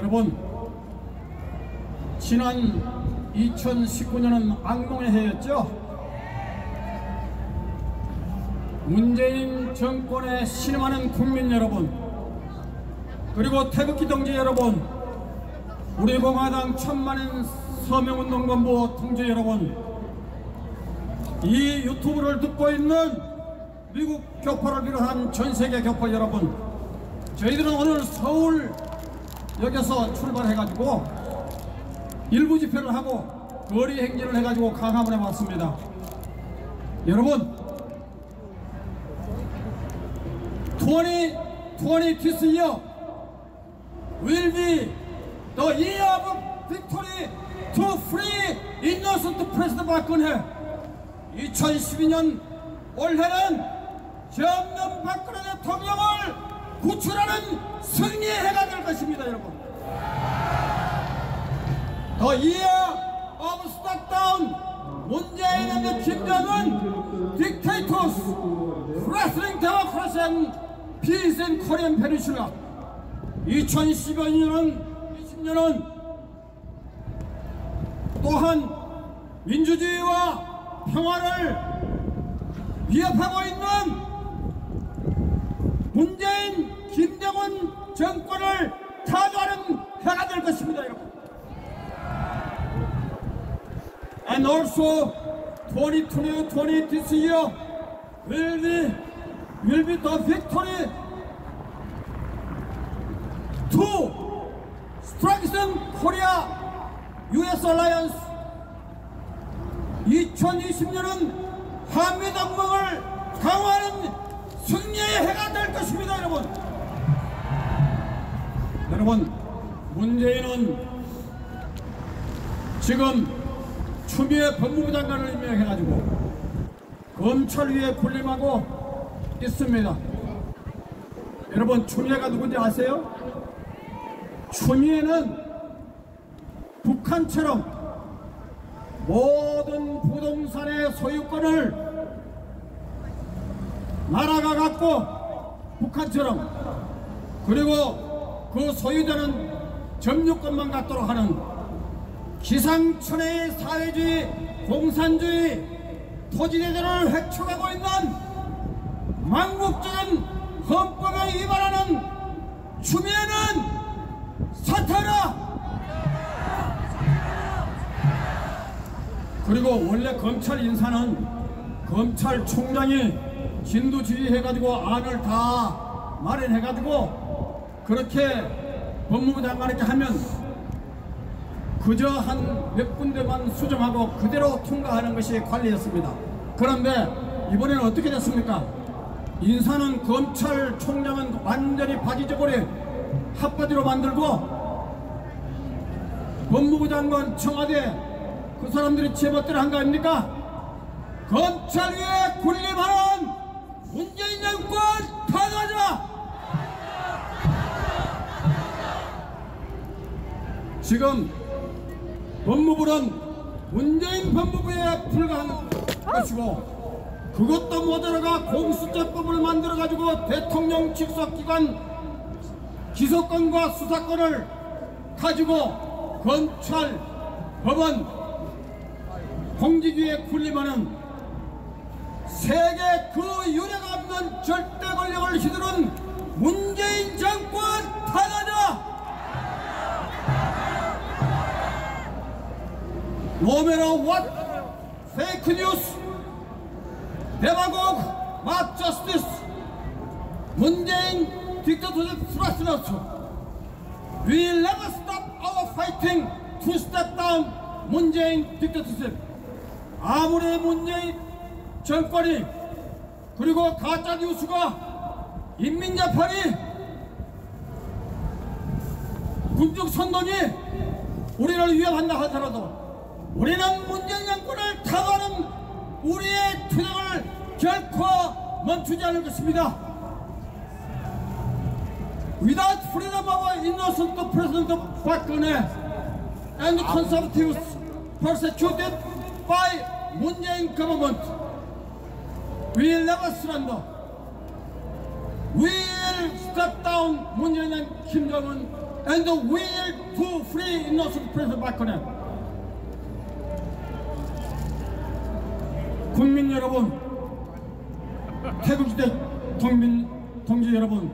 여러분 지난 2019년은 악몽의 해였죠. 문재인 정권에 신임하는 국민 여러분 그리고 태극기 동지 여러분 우리 공화당 천만인 서명운동본부 동지 여러분 이 유튜브를 듣고 있는 미국 교포를 비롯한 전세계 교포 여러분 저희들은 오늘 서울 역에서 출발해가지고 일부 집회를 하고 거리 행진을 해가지고 강화문에 왔습니다. 여러분 2020 this year will be the year of victory to free innocent President 박근혜? 2012년 올해는 죄 없는 박근혜 대통령을 구출하는 승리의 해가 될 것입니다 여러분 year of stop down 문재인 and 김정은 democracy and peace in Korean Peninsula 2012년은 20년은 또한 민주주의와 평화를 위협하고 있는 문재인 김정은 정권을 타도하는 해가 될 것입니다 여러분 and also 2020 20 this year will be will be the victory to strengthen Korea US alliance 2020년은 한미동맹을 강화하는 승리의 해가 될 것입니다 여러분 여러분 문재인은 지금 추미애 법무부 장관을 임명해가지고 검찰 위에 군림하고 있습니다 여러분 추미애가 누군지 아세요? 추미애는 북한처럼 모든 부동산의 소유권을 나라가 갖고 북한처럼 그리고 그 소유자는 점유권만 갖도록 하는 기상천외의 사회주의 공산주의 토지대전을 획축하고 있는 망국적인 헌법에 위반하는 추미애는 사퇴하라! 그리고 원래 검찰 인사는 검찰총장이 진두지휘 해가지고 안을 다 마련해가지고 그렇게 법무부 장관에게 하면 그저 한 몇 군데만 수정하고 그대로 통과하는 것이 관리였습니다. 그런데 이번에는 어떻게 됐습니까? 인사는 검찰총장은 완전히 바지저고리 핫바지로 만들고 법무부 장관 청와대 그 사람들이 제멋대로 한 거 아닙니까? 검찰 위에 군림하는 문재인 정권 탄하지 마! 지금 법무부는 문재인 법무부에 불과한 것이고 그것도 모자라가 공수처법을 만들어가지고 대통령 직속기관 기소권과 수사권을 가지고 검찰, 법원, 공직위에 군림하는 세계 그 유례가 없는 절대 권력을 휘두른 문재인 정권 탄하자! What fake news, demagogue, mob justice, 문재인 thrust us. We never stop our fighting to step down 문재인 dictatorship. 아무리 문재인 정권이 그리고 가짜 뉴스가 인민자판이 군중 선동이 우리를 위협한다 하더라도 우리는 문재인 정권을 타도하는 우리의 투쟁을 결코 멈추지 않을 것입니다. Without freedom of innocent President Park-geun and conservatives persecuted by Jae-in government, will never surrender. We will step down Moon Jae-in and Kim Jong-un and the will to free innocent President 박근혜 국민 여러분 태극지대 국민 동지 여러분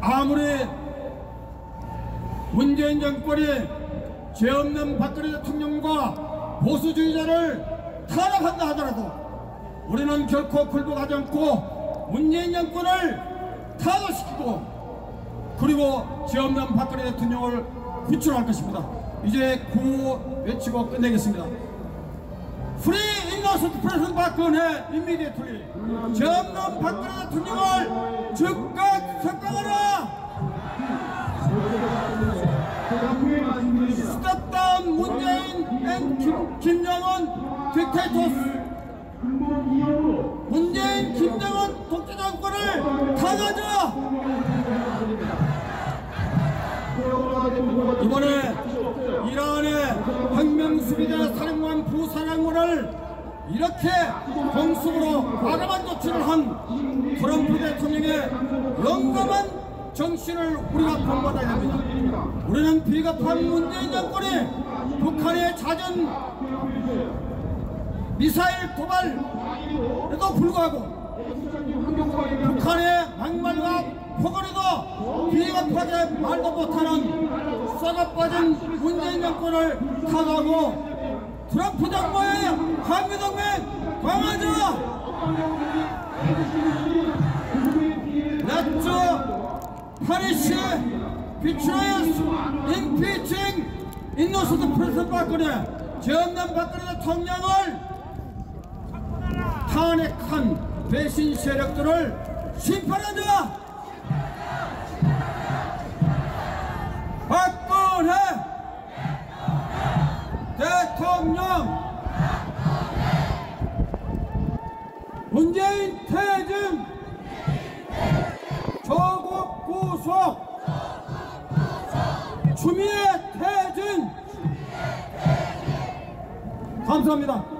아무리 문재인 정권이 죄 없는 박근혜 대통령과 보수주의자를 탄압한다 하더라도 우리는 결코 굴복하지 않고 문재인 정권을 타도시키고 그리고 죄 없는 박근혜 대통령을 구출할 것입니다. 이제 구호 외치고 끝내겠습니다. Free innocent President 박근혜 immediately 죄 없는 박근혜 대통령을 즉각 석방하라! Stop down 문재인 and 김, 김정은 딕테이터스 문재인 김정은 독재 정권을 강하자 이번에 이란의 혁명수비대 사령관 부사령관을 이렇게 공습으로 과감한 조치를 한 트럼프 대통령의 용감한 정신을 우리가 본받아야 합니다. 우리는 비겁한 문재인 정권이 북한의 잦은 미사일 도발에도 불구하고 북한의 막말과 포거리도 비겁하게 말도 못하는 썩어빠진 문재인 정권을 타도하고 트럼프 정부의 한미동맹 강화자 Let's punish betrayers impeaching innocent President 박근혜 죄 없는 박근혜 대통령을 탄핵한 배신 세력들을 심판하자 박근혜 대통령. 문재인 퇴진. 조국 구속. 추미애 퇴진. 감사합니다.